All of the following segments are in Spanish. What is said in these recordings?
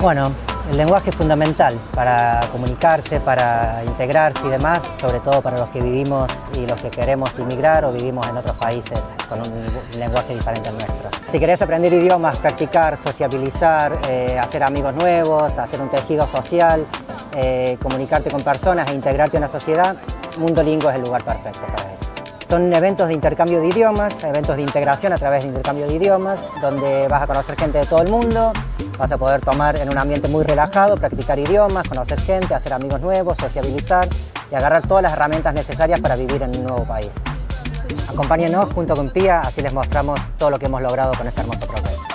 Bueno, el lenguaje es fundamental para comunicarse, para integrarse y demás, sobre todo para los que vivimos y los que queremos inmigrar o vivimos en otros países con un lenguaje diferente al nuestro. Si querés aprender idiomas, practicar, sociabilizar, eh, hacer amigos nuevos, hacer un tejido social, eh, comunicarte con personas e integrarte en la sociedad, Mundo Lingo es el lugar perfecto para eso. Son eventos de intercambio de idiomas, eventos de integración a través de intercambio de idiomas, donde vas a conocer gente de todo el mundo, vas a poder tomar en un ambiente muy relajado, practicar idiomas, conocer gente, hacer amigos nuevos, sociabilizar y agarrar todas las herramientas necesarias para vivir en un nuevo país. Acompáñenos junto con Pía, así les mostramos todo lo que hemos logrado con este hermoso proyecto.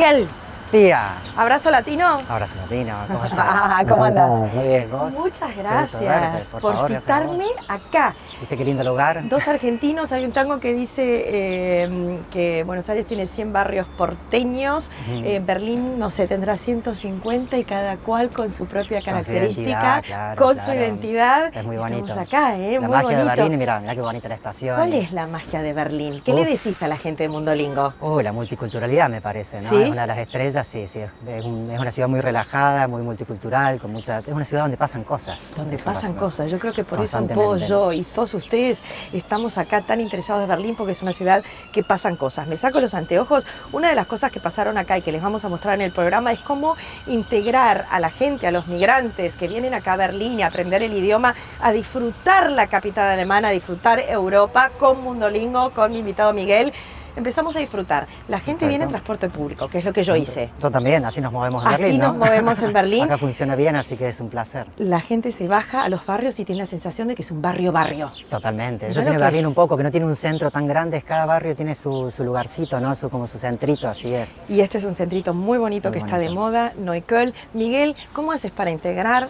Miguel, Pía, abrazo latino. abrazo latino, ¿cómo estás? Ah, ¿cómo andás? Muy bien, ¿vos? Muchas verte, gracias por favor, citarme acá. ¿Viste qué lindo lugar? Dos argentinos, hay un tango que dice eh, que Buenos Aires tiene 100 barrios porteños, eh, Berlín, no sé, tendrá 150 y cada cual con su propia Con su característica, identidad, claro, con su identidad. Es muy bonito. Estamos acá, ¿eh? La muy magia bonito. de Berlín, mira, mira qué bonita la estación. ¿Cuál es la magia de Berlín? ¿Qué le decís a la gente de Mundo Lingo? Uy, la multiculturalidad me parece, ¿no? ¿Sí? Es una de las estrellas, sí, sí. Es, es un- es una ciudad muy relajada, muy multicultural, con mucha. Es una ciudad donde pasan cosas. Donde pasan pasa. cosas. Yo creo que por eso un poco yo y todos ustedes estamos acá tan interesados de Berlín porque es una ciudad que pasan cosas. Me saco los anteojos. Una de las cosas que pasaron acá y que les vamos a mostrar en el programa es cómo integrar a la gente, a los migrantes que vienen acá a Berlín y a aprender el idioma, a disfrutar la capital alemana, a disfrutar Europa con Mundolingo, con mi invitado Miguel. Empezamos a disfrutar. La gente viene en transporte público, que es lo que yo hice. Yo también, así nos movemos en Así Berlín. ¿no? nos movemos en Berlín. Acá funciona bien, así que es un placer. La gente se baja a los barrios y tiene la sensación de que es un barrio-barrio. Totalmente. Yo que Berlín es- un poco, que no tiene un centro tan grande, cada barrio tiene su, su lugarcito, ¿no? Su, como su centrito, así es. Y este es un centrito muy bonito Muy que está de moda, Neukölln. Miguel, ¿cómo haces para integrar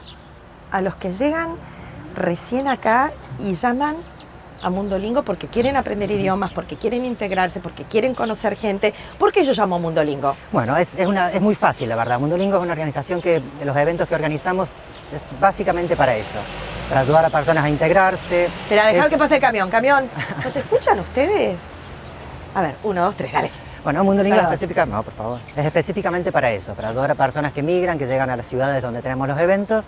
a los que llegan recién acá y llaman a Mundo Lingo porque quieren aprender idiomas, porque quieren integrarse, porque quieren conocer gente? ¿Por qué yo llamo Mundo Lingo? Bueno, es, es, una, es muy fácil, la verdad. Mundo Lingo es una organización que los eventos que organizamos es básicamente para eso, para ayudar a personas a integrarse. Espera, dejar Es- que pase el camión. Camión, ¿nos escuchan ustedes? A ver, uno, dos, tres, dale. Bueno, Mundo Lingo Perdón. específicamente, no, por favor, es específicamente para eso, para ayudar a personas que migran, que llegan a las ciudades donde tenemos los eventos,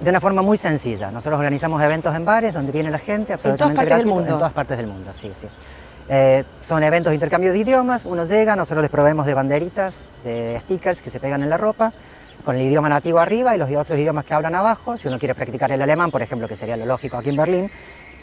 de una forma muy sencilla. Nosotros organizamos eventos en bares donde viene la gente, absolutamente del gratuito, mundo. en todas partes del mundo, sí, sí. Eh, son eventos de intercambio de idiomas, uno llega, nosotros les proveemos de banderitas, de stickers que se pegan en la ropa, con el idioma nativo arriba y los otros idiomas que hablan abajo. Si uno quiere practicar el alemán, por ejemplo, que sería lo lógico aquí en Berlín,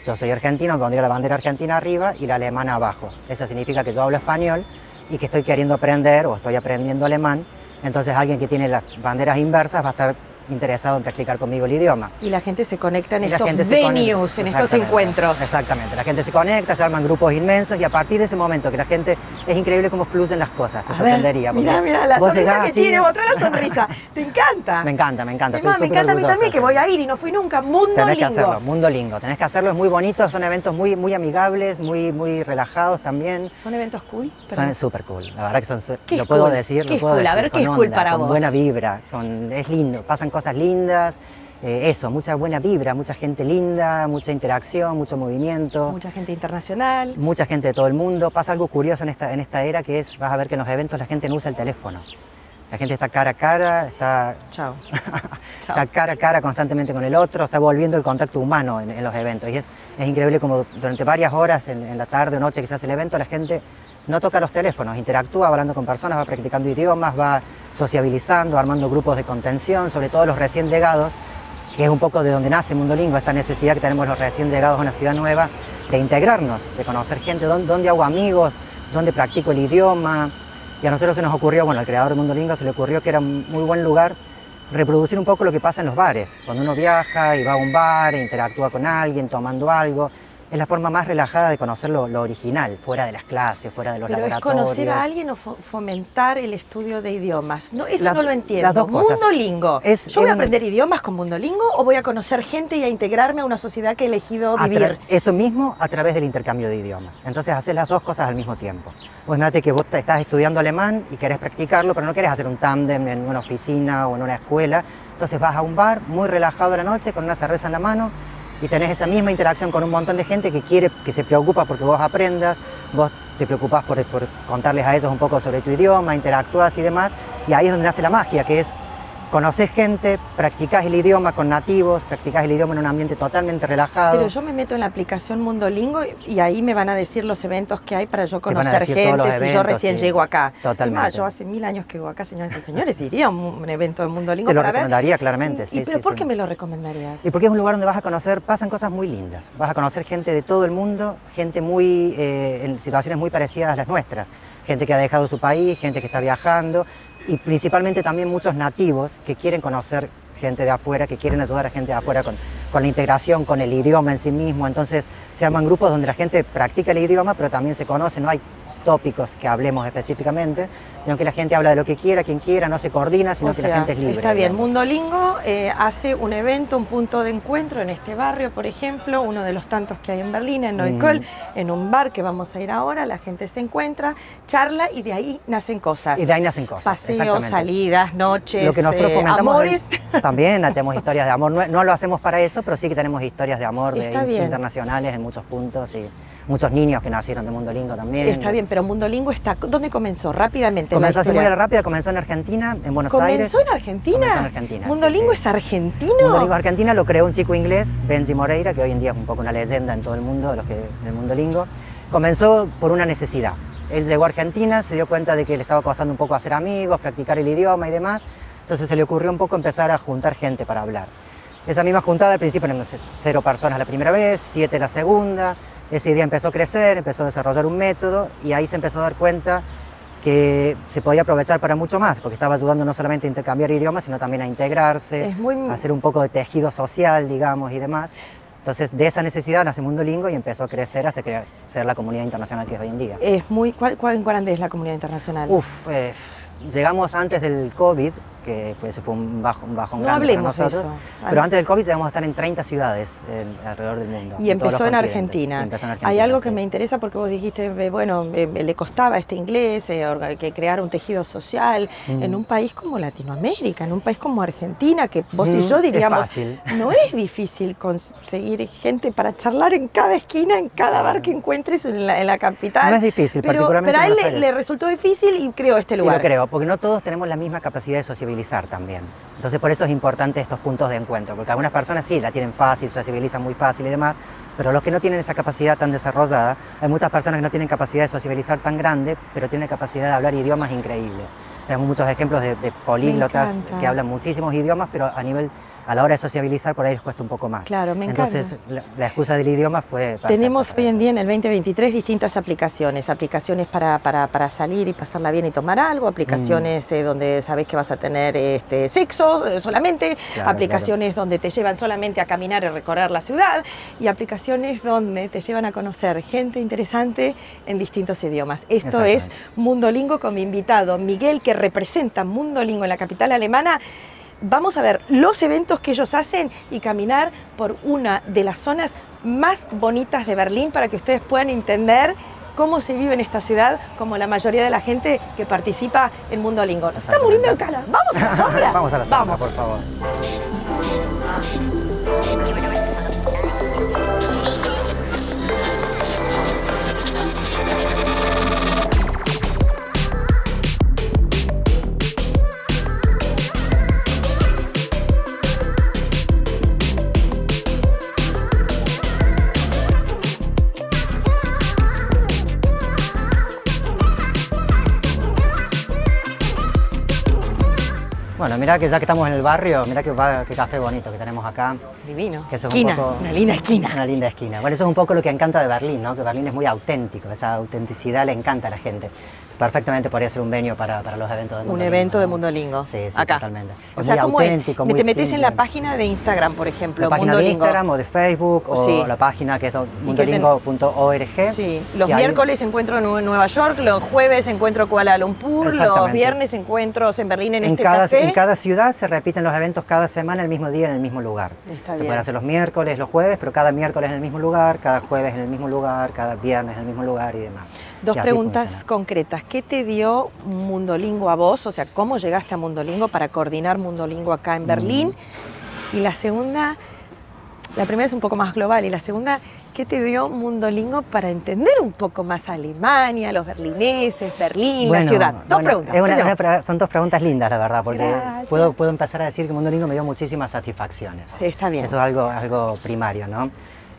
yo soy argentino, pondría la bandera argentina arriba y la alemana abajo. Eso significa que yo hablo español y que estoy queriendo aprender o estoy aprendiendo alemán. Entonces alguien que tiene las banderas inversas va a estar interesado en practicar conmigo el idioma. Y la gente se conecta en Y estos venues, en estos encuentros. Exactamente, la gente se conecta, se arman grupos inmensos y a partir de ese momento que la gente, es increíble cómo fluyen las cosas, te A sorprendería. ver, mira, mira la sonrisa que así- tiene, otra la sonrisa. ¿Te encanta? Me encanta, me encanta. Es más, estoy me encanta a mí también, que voy a ir y no fui nunca. Mundo Tenés que Lingo. hacerlo, Mundo Lingo, tenés que hacerlo, es muy bonito, son eventos muy, muy amigables, muy, muy relajados también. ¿Son eventos cool? Son súper cool, la verdad que son, su- ¿Qué lo puedo cool? decir, ¿Qué lo puedo cool? A decir, ver, con ¿qué es cool para con vos? buena vibra, con, es lindo, pasan cosas lindas, eh, eso, mucha buena vibra, mucha gente linda, mucha interacción, mucho movimiento. Mucha gente internacional. mucha gente de todo el mundo. Pasa algo curioso en esta, en esta era que es, vas a ver que en los eventos la gente no usa el teléfono. La gente está cara a cara, está, Chao. está cara a cara constantemente con el otro, está volviendo el contacto humano en, en los eventos. Y es, es increíble como durante varias horas, en, en la tarde o noche que se hace el evento, la gente no toca los teléfonos, interactúa hablando con personas, va practicando idiomas, va sociabilizando, armando grupos de contención, sobre todo los recién llegados, que es un poco de donde nace Mundo Lingo, esta necesidad que tenemos los recién llegados a una ciudad nueva de integrarnos, de conocer gente, dónde, hago amigos, dónde practico el idioma. Y a nosotros se nos ocurrió, bueno, al creador de Mundo Lingo se le ocurrió que era un muy buen lugar reproducir un poco lo que pasa en los bares. Cuando uno viaja y va a un bar e interactúa con alguien tomando algo, es la forma más relajada de conocer lo, original, fuera de las clases, fuera de los Pero laboratorios. es conocer a alguien o fomentar el estudio de idiomas. No, eso no lo entiendo. Las dos cosas. Mundolingo. ¿Yo voy a aprender idiomas con Mundolingo o voy a conocer gente y a integrarme a una sociedad que he elegido vivir? Eso mismo a través del intercambio de idiomas. Entonces haces las dos cosas al mismo tiempo. Pues imagínate que vos estás estudiando alemán y querés practicarlo, pero no querés hacer un tándem en una oficina o en una escuela. Entonces vas a un bar muy relajado a la noche con una cerveza en la mano y tenés esa misma interacción con un montón de gente que quiere, que se preocupa porque vos aprendas, vos te preocupás por, contarles a ellos un poco sobre tu idioma, interactúas y demás, y ahí es donde nace la magia, que es conoces gente, practicás el idioma con nativos, practicás el idioma en un ambiente totalmente relajado. Pero yo me meto en la aplicación Mundolingo y ahí me van a decir los eventos que hay para yo conocer gente si yo recién llego acá. Totalmente. yo hace mil años que vivo acá, señores y señores, iría a un, evento de Mundolingo. Te lo recomendaría claramente, sí. ¿Y pero por qué me lo recomendarías? Y porque es un lugar donde vas a conocer, pasan cosas muy lindas. Vas a conocer gente de todo el mundo, gente muy eh, en situaciones muy parecidas a las nuestras. Gente que ha dejado su país, gente que está viajando, y principalmente también muchos nativos que quieren conocer gente de afuera, que quieren ayudar a gente de afuera con, la integración, con el idioma en sí mismo. Entonces se arman grupos donde la gente practica el idioma, pero también se conoce, no hay tópicos que hablemos específicamente, sino que la gente habla de lo que quiera, quien quiera, no se coordina, sino que la gente es libre. Está bien, Mundo Lingo eh, hace un evento, un punto de encuentro en este barrio, por ejemplo, uno de los tantos que hay en Berlín, en Neukölln, mm. en un bar que vamos a ir ahora, la gente se encuentra, charla y de ahí nacen cosas. Y de ahí nacen cosas. Paseos, salidas, noches, lo que nosotros eh, amores. también tenemos historias de amor, no, lo hacemos para eso, pero sí que tenemos historias de amor de, internacionales en muchos puntos y muchos niños que nacieron de Mundo Lingo también. Está bien, pero Mundo Lingo está, ¿dónde comenzó? Rápidamente. Comenzó así muy rápida, comenzó en Argentina, en Buenos Aires. ¿Comenzó en Argentina? Comenzó en Argentina. ¿Mundo Lingo es argentino? Mundo Lingo Argentina lo creó un chico inglés, Benji Moreira, que hoy en día es un poco una leyenda en todo el mundo, los que, en el Mundo Lingo. Comenzó por una necesidad. Él llegó a Argentina, se dio cuenta de que le estaba costando un poco hacer amigos, practicar el idioma y demás. Entonces se le ocurrió un poco empezar a juntar gente para hablar. Esa misma juntada al principio eran cero personas la primera vez, siete la segunda, ese día empezó a crecer, empezó a desarrollar un método y ahí se empezó a dar cuenta que se podía aprovechar para mucho más, porque estaba ayudando no solamente a intercambiar idiomas, sino también a integrarse, a hacer un poco de tejido social, digamos, y demás. Entonces, de esa necesidad nace Mundo Lingo y empezó a crecer hasta crear, ser la comunidad internacional que es hoy en día. Es muy, ¿cuál, cuál grande es la comunidad internacional? Uf, eh, llegamos antes del COVID, que fue, ese fue un, bajo, un bajón grande para nosotros. Pero antes del COVID a estar en 30 ciudades alrededor del mundo. Y empezó en, Argentina. Hay algo que me interesa porque vos dijiste, bueno, le costaba este inglés, eh, que crear un tejido social mm. en un país como Latinoamérica, en un país como Argentina, que vos y mm, yo diríamos, no es difícil conseguir gente para charlar en cada esquina, en cada bar que encuentres en la, capital. No es difícil, particularmente Pero a él le, resultó difícil y creó este lugar. lo creo, porque no todos tenemos la misma capacidad de sociabilidad también. Entonces por eso es importante estos puntos de encuentro, porque algunas personas sí la tienen fácil, se muy fácil y demás, pero los que no tienen esa capacidad tan desarrollada, hay muchas personas que no tienen capacidad de sociabilizar tan grande, pero tienen capacidad de hablar idiomas increíbles. Tenemos muchos ejemplos de, de políglotas que hablan muchísimos idiomas, pero a nivel a la hora de sociabilizar por ahí les cuesta un poco más. Claro, me encanta. Entonces, la, excusa del idioma fue... Tenemos hoy en día en el 2023 distintas aplicaciones, aplicaciones para, para, salir y pasarla bien y tomar algo, aplicaciones mm. eh, donde sabes que vas a tener este, sexo eh, solamente, aplicaciones donde te llevan solamente a caminar y recorrer la ciudad y aplicaciones donde te llevan a conocer gente interesante en distintos idiomas. Esto es Mundo Lingo con mi invitado Miguel que representa Mundo Lingo en la capital alemana vamos a ver los eventos que ellos hacen y caminar por una de las zonas más bonitas de Berlín para que ustedes puedan entender cómo se vive en esta ciudad, como la mayoría de la gente que participa en Mundo Lingo. Nos está muriendo de calor. Vamos a la sombra. Vamos a la sombra, por favor. Bueno, mira que ya que estamos en el barrio, mira qué, qué café bonito que tenemos acá. Divino. Que esquina, una linda esquina. Una linda esquina. Bueno, eso es un poco lo que encanta de Berlín, ¿no? Que Berlín es muy auténtico, esa autenticidad le encanta a la gente. Perfectamente podría ser un venio para, para los eventos de Mundo Un evento de ¿no? Mundo Lingo. Sí, sí, acá. totalmente. O Es sea, muy ¿cómo auténtico, es? Te muy metes en la página de Instagram, por ejemplo, La página de. Instagram o de Facebook o Sí. la página que es do- ¿Y qué ten- mundolingo.org. Sí, los miércoles encuentro en Nue- Nueva York, los jueves encuentro Kuala Lumpur, los viernes encuentros en Berlín en, en, este cada, café. en cada ciudad se repiten los eventos cada semana el mismo día en el mismo lugar. Está se bien. pueden hacer los miércoles, los jueves, pero cada miércoles en el mismo lugar, cada jueves en el mismo lugar, cada viernes en el mismo lugar y demás. Dos preguntas concretas. ¿Qué te dio Mundolingo a vos? O sea, ¿cómo llegaste a Mundolingo para coordinar Mundolingo acá en Berlín? Y la segunda, la primera es un poco más global y la segunda, ¿qué te dio Mundolingo para entender un poco más Alemania, los berlineses, Berlín, la ciudad? Dos bueno, preguntas. es una- Primero. una pre- son dos preguntas lindas, la verdad, porque Gracias. puedo, puedo empezar a decir que Mundo Lingo me dio muchísimas satisfacciones. Sí, está bien. Eso es algo, algo primario, ¿no?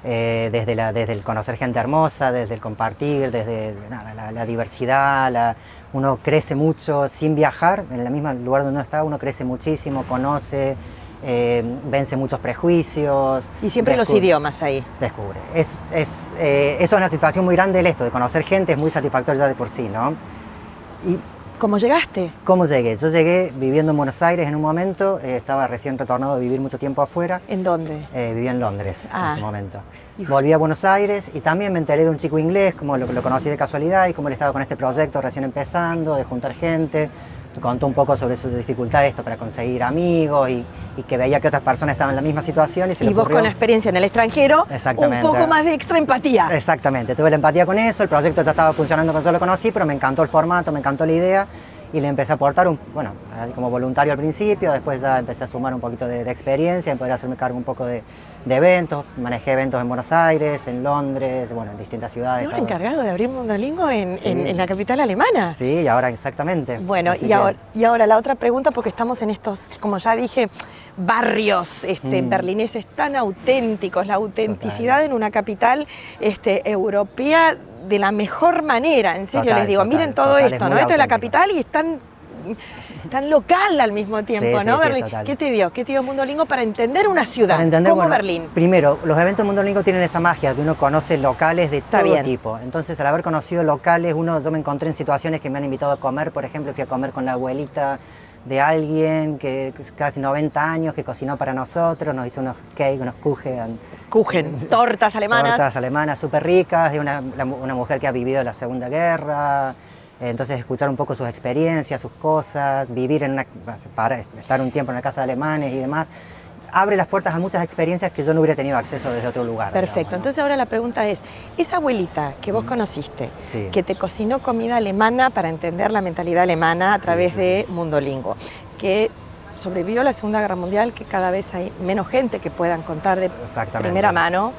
Eh, desde, la, desde el conocer gente hermosa, desde el compartir, desde nada, la, la diversidad, la- uno crece mucho sin viajar, en el mismo lugar donde uno está, uno crece muchísimo, conoce, eh, vence muchos prejuicios. Y siempre los idiomas ahí. descubre. Es, es, eh, eso es una satisfacción muy grande el esto, de conocer gente es muy satisfactorio ya de por sí, ¿no? Y ¿Cómo llegaste? ¿Cómo llegué? Yo llegué viviendo en Buenos Aires en un momento, eh, estaba recién retornado de vivir mucho tiempo afuera, ¿En dónde? eh, vivía en Londres Ah. en ese momento. Volví a Buenos Aires y también me enteré de un chico inglés, como lo, lo conocí de casualidad y como él estaba con este proyecto recién empezando, de juntar gente. Me contó un poco sobre sus dificultades esto para conseguir amigos y, y que veía que otras personas estaban en la misma situación y se le Y vos ocurrió- con la experiencia en el extranjero, un poco más de extra empatía. Exactamente, tuve la empatía con eso, el proyecto ya estaba funcionando cuando yo lo conocí, pero me encantó el formato, me encantó la idea y le empecé a aportar, un, bueno, como voluntario al principio, después ya empecé a sumar un poquito de, de experiencia, en poder hacerme cargo un poco de, de eventos, manejé eventos en Buenos Aires, en Londres, bueno, en distintas ciudades. ¿Y ahora encargado de abrir Mundolingo en, Sí. en- en la capital alemana? Sí, y ahora exactamente. Bueno, y ahora, y ahora la otra pregunta, porque estamos en estos, como ya dije, barrios este, Mm. berlineses tan auténticos, la autenticidad en una capital este, europea de la mejor manera, en serio Total, les digo, total, miren todo es esto, ¿no? Esto es la capital y es tan, local al mismo tiempo, Sí, ¿no? sí, Berlín? ¿Qué te dio? ¿Qué te dio Mundolingo para entender una ciudad? Para entender, como bueno, Berlín. Primero, los eventos Mundo Lingo tienen esa magia que uno conoce locales de todo bien. tipo. Entonces, al haber conocido locales, uno, yo me encontré en situaciones que me han invitado a comer. Por ejemplo, fui a comer con la abuelita de alguien que casi 90 años que cocinó para nosotros, nos hizo unos cakes, unos kuchen, Kuchen, tortas alemanas. tortas alemanas súper ricas, de una, una mujer que ha vivido la Segunda Guerra. Eh, Entonces, escuchar un poco sus experiencias, sus cosas, vivir en una, para estar un tiempo en la casa de alemanes y demás, abre las puertas a muchas experiencias que yo no hubiera tenido acceso desde otro lugar. Perfecto. digamos, ¿no? Entonces ahora la pregunta es, esa abuelita que vos conociste, Sí. que te cocinó comida alemana para entender la mentalidad alemana a través sí, de Mundolingo, que sobrevivió a la Segunda Guerra Mundial, que cada vez hay menos gente que puedan contar de primera mano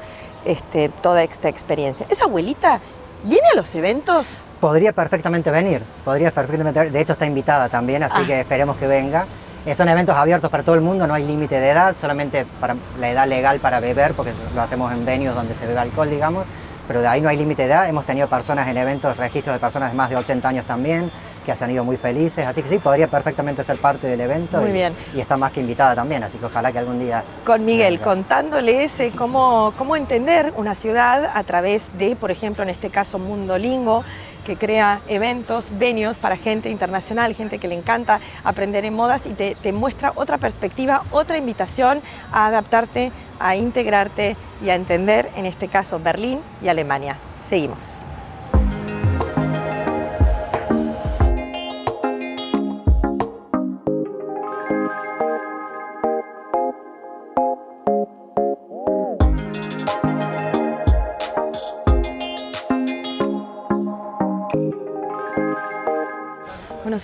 este, toda esta experiencia. ¿Esa abuelita viene a los eventos? Podría perfectamente venir, podría perfectamente venir. De hecho, está invitada también, así Ah. que esperemos que venga. Eh, son eventos abiertos para todo el mundo, no hay límite de edad, solamente para la edad legal para beber, porque lo hacemos en venues donde se bebe alcohol, digamos. Pero de ahí no hay límite de edad. Hemos tenido personas en eventos, registros de personas de más de 80 años también, que se han ido muy felices. Así que sí, podría perfectamente ser parte del evento. Muy y, bien. y está más que invitada también, así que ojalá que algún día. Con Miguel, contándoles eh, cómo, cómo entender una ciudad a través de, por ejemplo, en este caso Mundolingo, que crea eventos, venues para gente internacional, gente que le encanta aprender en modas y te, te muestra otra perspectiva, otra invitación a adaptarte, a integrarte y a entender, en este caso, Berlín y Alemania. Seguimos.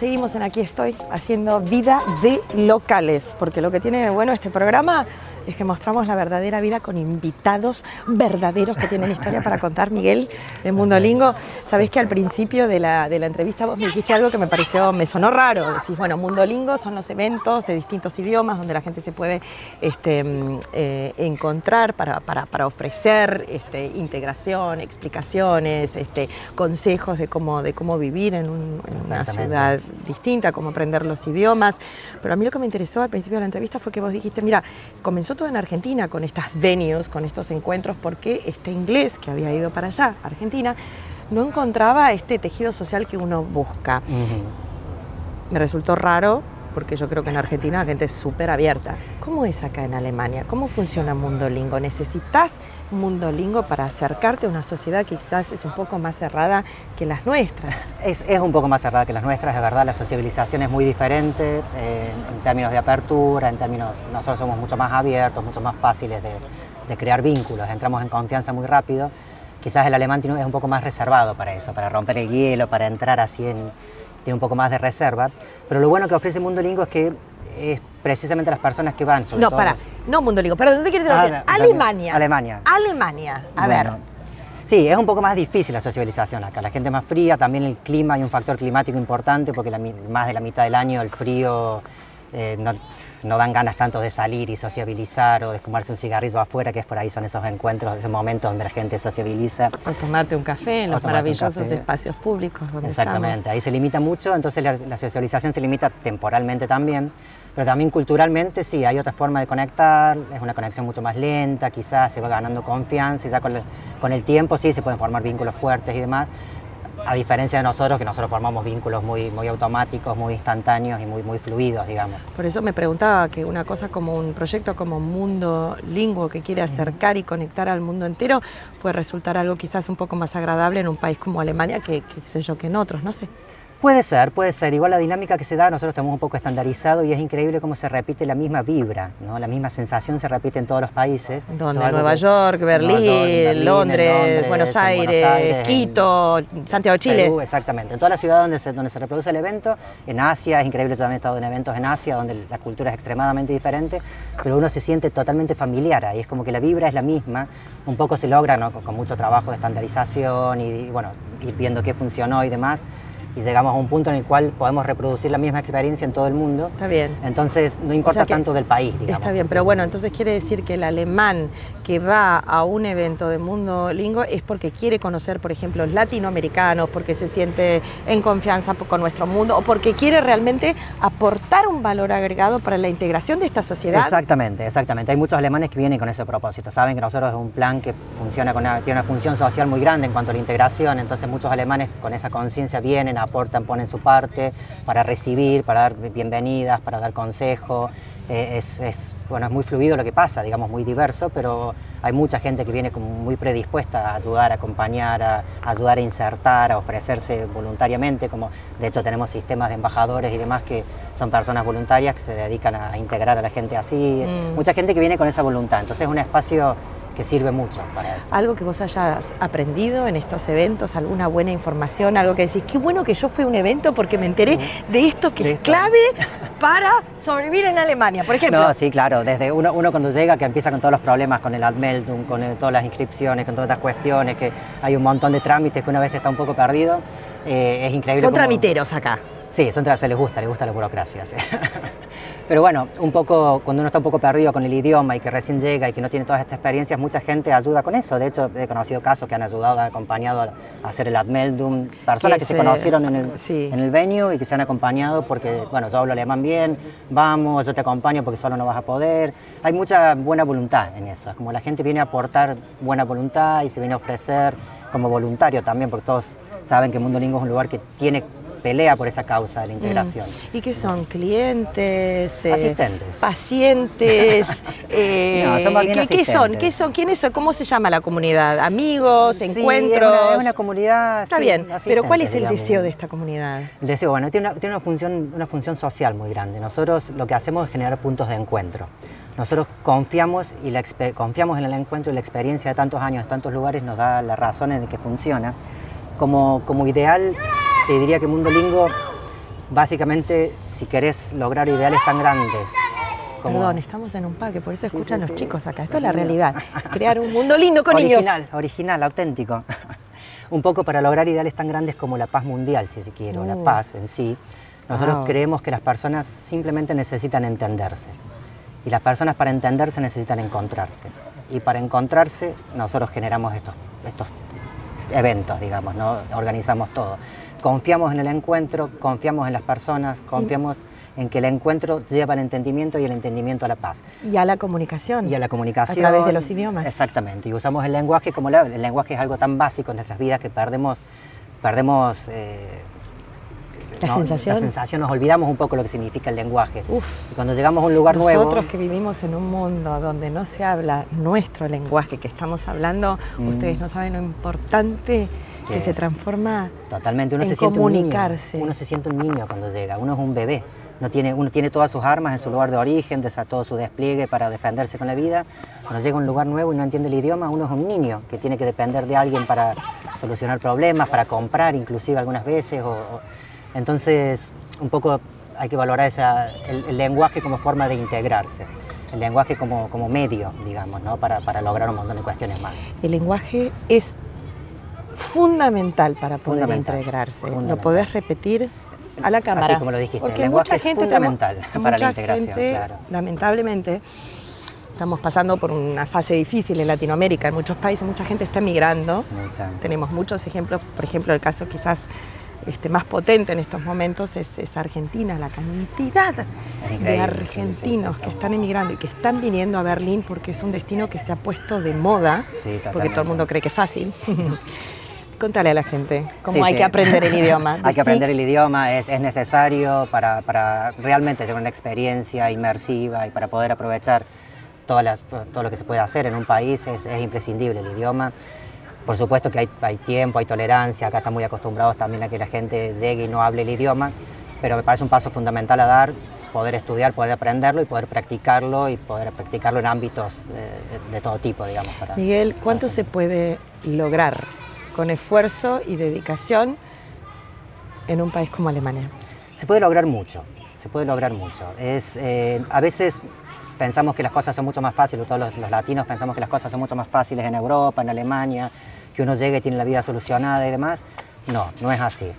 Seguimos en Aquí estoy haciendo vida de locales, porque lo que tiene de bueno este programa es que mostramos la verdadera vida con invitados verdaderos que tienen historia para contar. Miguel, de Mundo Lingo, sabés que al principio de la, de la entrevista vos me dijiste algo que me pareció, me sonó raro. Decís, bueno, Mundo Lingo son los eventos de distintos idiomas donde la gente se puede este, mm, eh, encontrar para, para- para ofrecer este, integración, explicaciones, este, consejos de cómo, de cómo vivir en, un- en una ciudad distinta, cómo aprender los idiomas. Pero a mí lo que me interesó al principio de la entrevista fue que vos dijiste, mira, comenzó todo en Argentina con estas venues, con estos encuentros, porque este inglés que había ido para allá, Argentina, no encontraba este tejido social que uno busca. Me resultó raro porque yo creo que en Argentina la gente es súper abierta. ¿Cómo es acá en Alemania? ¿Cómo funciona Mundo Lingo? ¿Necesitas Mundo Lingo para acercarte a una sociedad que quizás es un poco más cerrada que las nuestras? Es, es un poco más cerrada que las nuestras, de verdad, la sociabilización es muy diferente eh, en términos de apertura, en términos, nosotros somos mucho más abiertos, mucho más fáciles de, de crear vínculos, entramos en confianza muy rápido. Quizás el alemán es un poco más reservado para eso, para romper el hielo, para entrar así en, tiene un poco más de reserva. Pero lo bueno que ofrece Mundo Lingo es que es precisamente las personas que van. no, para, no Mundo Lingo, pero ¿dónde quieres ah, Alemania. Alemania. Alemania, a ver. Sí, es un poco más difícil la socialización acá. La gente es más fría, también el clima, hay un factor climático importante porque más de la mitad del año el frío eh, no, dan ganas tanto de salir y sociabilizar o de fumarse un cigarrillo afuera, que es por ahí son esos encuentros, esos momentos donde la gente sociabiliza. O tomarte un café en los maravillosos espacios públicos Exactamente, ahí se limita mucho, entonces la, socialización se limita temporalmente también, pero también culturalmente sí, hay otra forma de conectar, es una conexión mucho más lenta, quizás se va ganando confianza y ya con con el tiempo sí se pueden formar vínculos fuertes y demás, a diferencia de nosotros, que nosotros formamos vínculos muy, muy automáticos, muy instantáneos y muy, muy fluidos, digamos. Por eso me preguntaba que una cosa como un proyecto como Mundo Lingüo que quiere acercar y conectar al mundo entero puede resultar algo quizás un poco más agradable en un país como Alemania que, que sé yo, que en otros, no sé. Puede ser, puede ser. Igual la dinámica que se da, nosotros tenemos un poco estandarizado y es increíble cómo se repite la misma vibra, ¿no? La misma sensación se repite en todos los países. ¿Dónde? Nueva, York, Berlín, Londres, Buenos, Aires, Quito, Santiago, Chile. exactamente. En toda la ciudad donde se, donde se reproduce el evento, en Asia, es increíble, también he estado en eventos en Asia donde la cultura es extremadamente diferente, pero uno se siente totalmente familiar ahí, es como que la vibra es la misma, un poco se logra ¿no? con, mucho trabajo de estandarización y, y bueno, ir viendo qué funcionó y demás y llegamos a un punto en el cual podemos reproducir la misma experiencia en todo el mundo. Está bien. Entonces no importa tanto del país, digamos. Está bien, pero bueno, entonces quiere decir que el alemán que va a un evento de Mundo Lingo es porque quiere conocer, por ejemplo, latinoamericanos, porque se siente en confianza con nuestro mundo o porque quiere realmente aportar un valor agregado para la integración de esta sociedad. Exactamente, exactamente. Hay muchos alemanes que vienen con ese propósito. Saben que nosotros es un plan que funciona con tiene una función social muy grande en cuanto a la integración, entonces muchos alemanes con esa conciencia vienen aportan, ponen su parte para recibir, para dar bienvenidas, para dar consejo. Eh, es, bueno, es muy fluido lo que pasa, digamos, muy diverso, pero hay mucha gente que viene como muy predispuesta a ayudar, a acompañar, a, ayudar a insertar, a ofrecerse voluntariamente, como de hecho tenemos sistemas de embajadores y demás que son personas voluntarias que se dedican a integrar a la gente así. Mm. Mucha gente que viene con esa voluntad, entonces es un espacio que sirve mucho para eso. Algo que vos hayas aprendido en estos eventos, alguna buena información, algo que decís, qué bueno que yo fui a un evento porque me enteré de esto que es clave para sobrevivir en Alemania, por ejemplo. No, sí, claro, desde uno, uno cuando llega que empieza con todos los problemas, con el Admeldung, con todas las inscripciones, con todas estas cuestiones, que hay un montón de trámites que una vez está un poco perdido, eh, es increíble. Son tramiteros acá. Sí, son, se les gusta, les gusta la burocracia. Sí. Pero bueno, un poco, cuando uno está un poco perdido con el idioma y que recién llega y que no tiene todas estas experiencias, mucha gente ayuda con eso. De hecho, he conocido casos que han ayudado, han acompañado a hacer el Admeldum, personas que se conocieron en el, en el venue y que se han acompañado porque, bueno, yo hablo alemán bien, vamos, yo te acompaño porque solo no vas a poder. Hay mucha buena voluntad en eso. Es como la gente viene a aportar buena voluntad y se viene a ofrecer como voluntario también, porque todos saben que Mundo Lingo es un lugar que tiene pelea por esa causa de la integración. Mm. ¿Y qué son? ¿Clientes? Eh, Asistentes. ¿Pacientes? eh, no, son ¿qué, ¿qué, son? ¿Qué son? ¿Quiénes son? ¿Cómo se llama la comunidad? ¿Amigos? ¿Encuentros? Es una, comunidad. Está bien, pero ¿cuál es el deseo de esta comunidad? El deseo, bueno, tiene, una, tiene una, función, una función social muy grande. Nosotros lo que hacemos es generar puntos de encuentro. Nosotros confiamos, y la, confiamos en el encuentro y la experiencia de tantos años, en tantos lugares, nos da la razón de que funciona. Como, como ideal, te diría que Mundo Lingo, básicamente, si querés lograr ideales tan grandes. Como... Perdón, estamos en un parque, por eso escuchan los chicos acá. Esto es la realidad. Crear un mundo lindo con original, niños. Original, original, auténtico. un poco para lograr ideales tan grandes como la paz mundial, si se quiere, o la uh. paz en sí. Nosotros creemos que las personas simplemente necesitan entenderse. Y las personas para entenderse necesitan encontrarse. Y para encontrarse nosotros generamos estos, estos eventos, digamos, ¿no? organizamos todo confiamos en el encuentro, confiamos en las personas, confiamos en que el encuentro lleva al entendimiento y el entendimiento a la paz. Y a la comunicación. Y a la comunicación. A través de los idiomas. Exactamente. Y usamos el lenguaje como la, el lenguaje es algo tan básico en nuestras vidas que perdemos, perdemos eh, la sensación. La sensación, nos olvidamos un poco lo que significa el lenguaje. Y cuando llegamos a un lugar nuevo. Nosotros que vivimos en un mundo donde no se habla nuestro lenguaje que estamos hablando, mm. ustedes no saben lo importante que se transforma Totalmente, uno en se comunicarse. Un. Uno se siente un niño cuando llega, uno es un bebé. No tiene, uno tiene todas sus armas en su lugar de origen, todo su despliegue para defenderse con la vida. Cuando llega a un lugar nuevo y no entiende el idioma, uno es un niño que tiene que depender de alguien para solucionar problemas, para comprar inclusive algunas veces. o, entonces, un poco hay que valorar el, lenguaje como forma de integrarse, el lenguaje como, medio, digamos, ¿no? para, lograr un montón de cuestiones más. El lenguaje es fundamental para poder integrarse. ¿Lo podés repetir a la cámara? Así como lo dijiste, el lenguaje es fundamental para la integración. claro. Lamentablemente, estamos pasando por una fase difícil en Latinoamérica, en muchos países, mucha gente está emigrando. Tenemos muchos ejemplos, por ejemplo, el caso quizás este, más potente en estos momentos es, Argentina, la cantidad de argentinos que están emigrando y que están viniendo a Berlín porque es un destino que se ha puesto de moda, porque todo el mundo cree que es fácil. Contale a la gente cómo hay que aprender el idioma. hay que aprender el idioma, es, necesario para, realmente tener una experiencia inmersiva y para poder aprovechar todo lo que se puede hacer en un país, es imprescindible el idioma. Por supuesto que hay, tiempo, hay tolerancia, acá están muy acostumbrados también a que la gente llegue y no hable el idioma, pero me parece un paso fundamental a dar, poder estudiar, poder aprenderlo y poder practicarlo y poder practicarlo en ámbitos eh, de todo tipo, digamos. Miguel, ¿cuánto se puede lograr con esfuerzo y dedicación en un país como Alemania? Se puede lograr mucho, se puede lograr mucho. Es, eh, a veces pensamos que las cosas son mucho más fáciles, todos los, latinos pensamos que las cosas son mucho más fáciles en Europa, en Alemania, que uno llegue y tiene la vida solucionada y demás. No, no es así.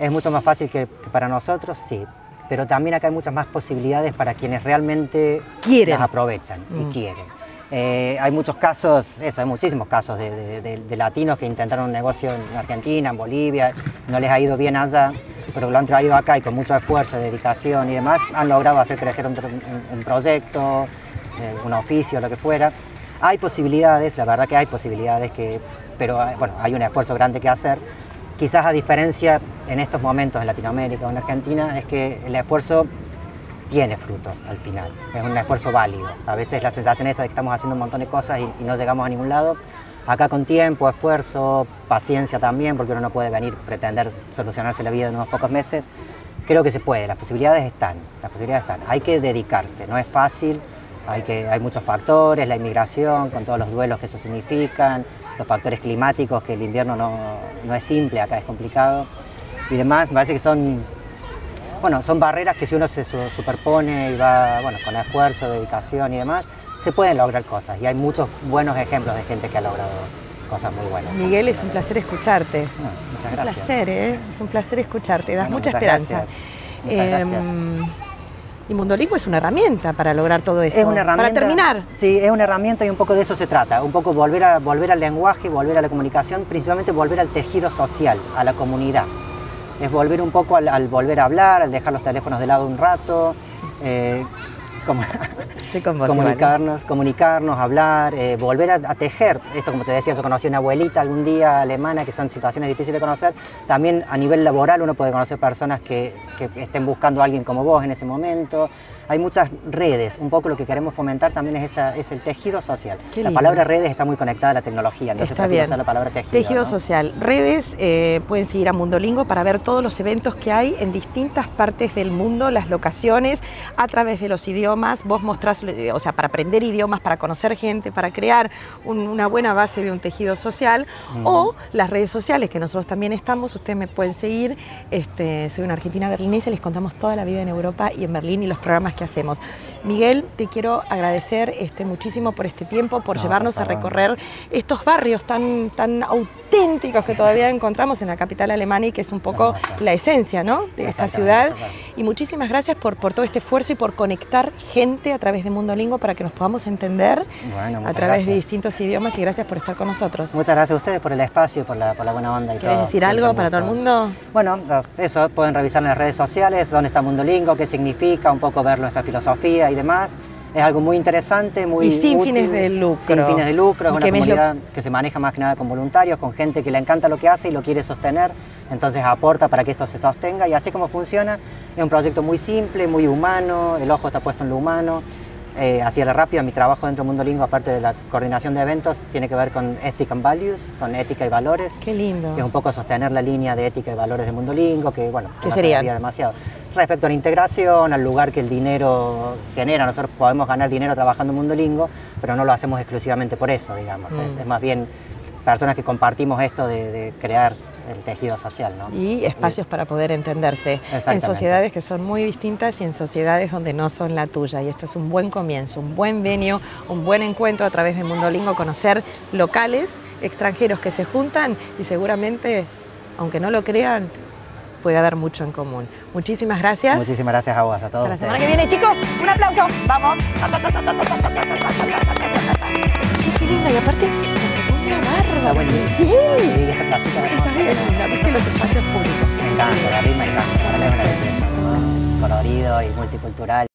Es mucho más fácil que, para nosotros, sí, pero también acá hay muchas más posibilidades para quienes realmente quieren. las aprovechan y mm. quieren. Eh, hay muchos casos, eso, hay muchísimos casos de, latinos que intentaron un negocio en Argentina, en Bolivia, no les ha ido bien allá, pero lo han traído acá y con mucho esfuerzo, dedicación y demás, han logrado hacer crecer un, proyecto, eh, un oficio, lo que fuera. Hay posibilidades, la verdad que hay posibilidades, que, pero eh, bueno, hay un esfuerzo grande que hacer. Quizás a diferencia en estos momentos en Latinoamérica o en Argentina, es que el esfuerzo tiene fruto al final, es un esfuerzo válido. A veces la sensación es de que estamos haciendo un montón de cosas y no llegamos a ningún lado, Acá con tiempo, esfuerzo, paciencia también, porque uno no puede venir pretender solucionarse la vida en unos pocos meses. Creo que se puede, las posibilidades están, las posibilidades están. Hay que dedicarse, no es fácil, hay, que, hay muchos factores, la inmigración, con todos los duelos que eso significan, los factores climáticos, que el invierno no, no es simple, acá es complicado, y demás, me parece que son, bueno, son barreras que si uno se superpone y va, bueno, con esfuerzo, dedicación y demás, se pueden lograr cosas y hay muchos buenos ejemplos de gente que ha logrado cosas muy buenas. Miguel, es un placer escucharte. muchas gracias. Un placer, ¿eh? Es un placer escucharte, das mucha esperanza. Muchas gracias. Em, y Mundolingüe es una herramienta para lograr todo eso. Es una herramienta. Para terminar. Sí, es una herramienta y un poco de eso se trata. Un poco volver, a, volver al lenguaje, volver a la comunicación, principalmente volver al tejido social, a la comunidad. Es volver un poco al, volver a hablar, al dejar los teléfonos de lado un rato. Eh, como, comunicarnos, comunicarnos, hablar, eh, volver a, tejer. Esto, como te decía, yo conocí una abuelita algún día alemana, que son situaciones difíciles de conocer. También a nivel laboral uno puede conocer personas que, que estén buscando a alguien como vos en ese momento hay muchas redes. Un poco lo que queremos fomentar también es, esa, es el tejido social. la palabra redes está muy conectada a la tecnología, entonces está bien. usar la palabra tejido. Tejido social. Redes, eh, pueden seguir a Mundolingo para ver todos los eventos que hay en distintas partes del mundo, las locaciones, a través de los idiomas. Vos mostrás, eh, o sea, para aprender idiomas, para conocer gente, para crear una buena base de un tejido social, o las redes sociales, que nosotros también estamos, ustedes me pueden seguir. Este, soy una argentina berlinesa, les contamos toda la vida en Europa y en Berlín y los programas que hacemos. Miguel, te quiero agradecer este, muchísimo por este tiempo, por llevarnos a recorrer estos barrios tan, tan auténticos que todavía encontramos en la capital alemana y que es un poco la esencia ¿no? de esta ciudad. Y muchísimas gracias por, por todo este esfuerzo y por conectar gente a través de Mundo Lingo para que nos podamos entender a través de distintos idiomas y gracias por estar con nosotros. Muchas gracias a ustedes por el espacio, por la, por la buena onda y ¿Quieres decir algo para todo el mundo? Bueno, eso, pueden revisar en las redes sociales dónde está Mundo Lingo, qué significa, un poco ver nuestra filosofía y demás. Es algo muy interesante, muy Y sin fines de lucro. Sin fines de lucro, es una comunidad que se maneja más que nada con voluntarios, con gente que le encanta lo que hace y lo quiere sostener, entonces aporta para que esto se sostenga. Y así como funciona, es un proyecto muy simple, muy humano, el ojo está puesto en lo humano, eh, así a la rápida, mi trabajo dentro del Mundo Lingo, aparte de la coordinación de eventos, tiene que ver con Ethic and Values, con ética y valores. Qué lindo. Que es un poco sostener la línea de ética y valores de Mundo Lingo, que bueno, ¿Qué sería? demasiado. Respecto a la integración, al lugar que el dinero genera, nosotros podemos ganar dinero trabajando en Mundo Lingo, pero no lo hacemos exclusivamente por eso, digamos. Es, mm. más bien personas que compartimos esto de, crear el tejido social. ¿no? Y espacios para poder entenderse en sociedades que son muy distintas y en sociedades donde no son la tuya. Y esto es un buen comienzo, un buen venio, un buen encuentro a través de Mundo Lingo, conocer locales, extranjeros que se juntan y seguramente, aunque no lo crean, puede haber mucho en común. Muchísimas gracias. Muchísimas gracias a vos, a todos. Hasta la semana que viene, chicos, un aplauso. Vamos. qué lindo. Y aparte, Está buenísimo. Sí. Está bien, viste los espacios públicos. Me encanta, la rima me encanta. Colorido y multicultural.